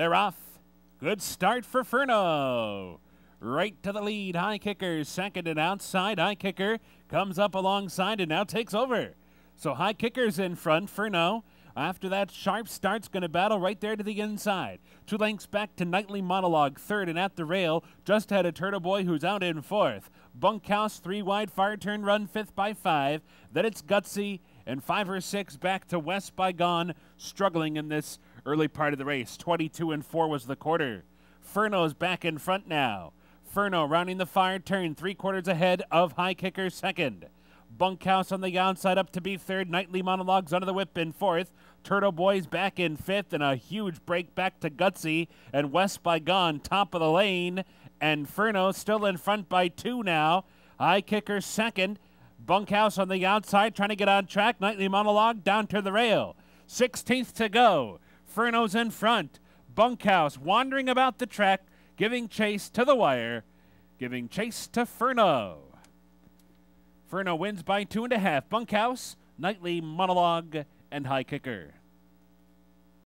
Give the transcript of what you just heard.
They're off. Good start for Furno. Right to the lead. High kicker second and outside. High kicker comes up alongside and now takes over. So high kicker's in front. Furno after that, Sharp start's going to battle right there to the inside. Two lengths back to Nightly Monologue, third and at the rail. Just had a Turtle Boy who's out in fourth. Bunkhouse, three wide, far turn run, fifth by five. Then it's Gutsy and five or six back to West by Gone, struggling in this early part of the race. 22 and four was the quarter. Furno's back in front now. Furno rounding the far turn, three quarters ahead of High Kicker second. Bunkhouse on the outside up to be third. Nightly Monologues under the whip in fourth. Turtle Boys back in fifth and a huge break back to Gutsy and West by Gone top of the lane. And Furno still in front by two now. High Kicker second. Bunkhouse on the outside trying to get on track. Nightly Monologue down to the rail. 16th to go. Furno's in front. Bunkhouse wandering about the track, giving chase to the wire, giving chase to Furno. Furno wins by two and a half. Bunkhouse, Nightly Monologue, and High Kicker.